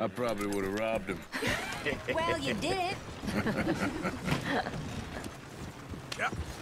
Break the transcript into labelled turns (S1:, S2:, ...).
S1: I probably would have robbed him.
S2: well, you did it.
S3: yeah.